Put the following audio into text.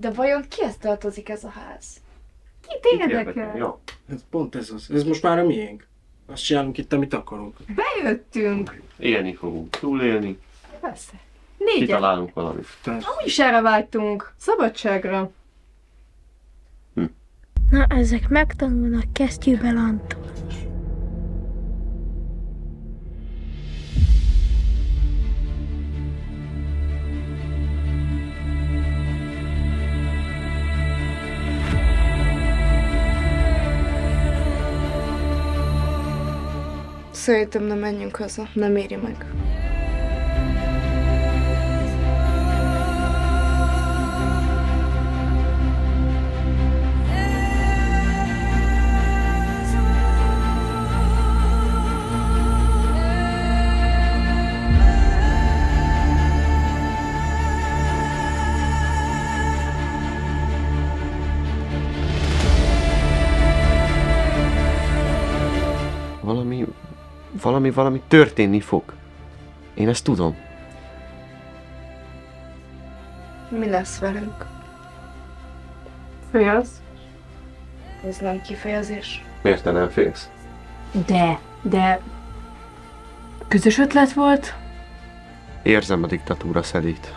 De vajon kihez tartozik ez a ház? Kit érdekel? Jó. Hát pont ez az. Ez most már a miénk. Azt csinálunk itt, amit akarunk. Bejöttünk. Élni fogunk, túlélni, Persze. Négyen. kitalálunk valamit. Mi is erre vágytunk. Szabadságra. Na, ezek megtanulnak kesztyűbe lantól. see, tam nav meņu kaza, nav mīri maika. Valami, valami történni fog. Én ezt tudom. Mi lesz velünk? Félsz? Ez nem kifejezés. Miért te nem félsz? De, de... Közös ötlet volt? Érzem a diktatúra szelít.